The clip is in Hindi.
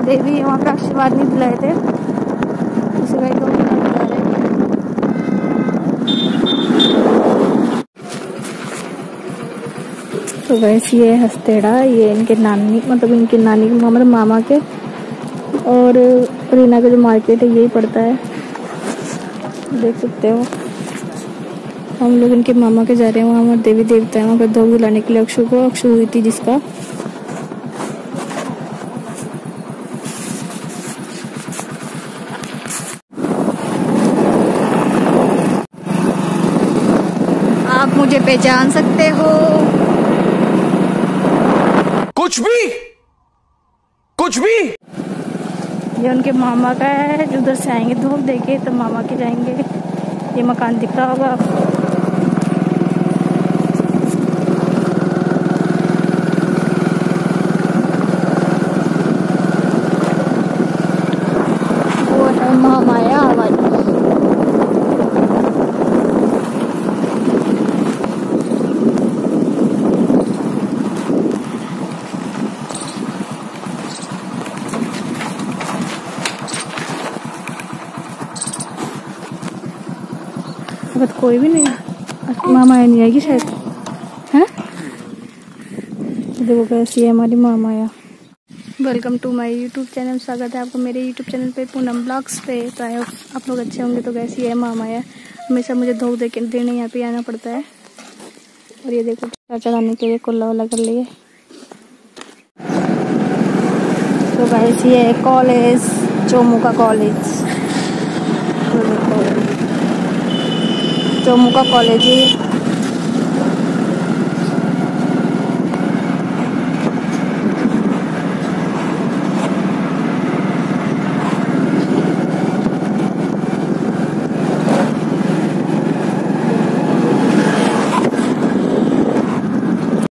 देवी, वहाँ पे आशीर्वाद नहीं दिलाए थे। उसे तो वैसे ये हस्तेड़ा, ये इनके नानी मतलब इनके नानी के मतलब मामा के। और रीना का जो मार्केट है, यही पड़ता है। देख सकते हो। हम लोग इनके मामा के जा रहे हैं, वहाँ हमारे देवी देवता है, वहाँ पर धोख दिलाने के लिए अक्षु को, अक्षु हुई थी जिसका आप मुझे पहचान सकते हो। कुछ भी? कुछ भी? ये उनके मामा का है उधर से आएँगे धूप देखे तो मामा के जाएँगे। ये मकान दिख रहा होगा वो है महामाया हमारी तो कोई भी नहीं मामा नहीं आएगी शायद। है? देखो कैसी है हमारी मामा या। Welcome to my YouTube channel स्वागत है आपको मेरे यूट्यूब चैनल पे, पूनम ब्लॉग्स पे। तो होप आप लोग अच्छे होंगे तो कैसी है मामा या। हमेशा मुझे धोख दे के, देने यहाँ पे आना पड़ता है। और ये देखो चाचा लाने के लिए कुल्ला वल्ला कर लिए। तो वैसे है कॉलेज चोमू का कॉलेज देखो का कॉलेज है।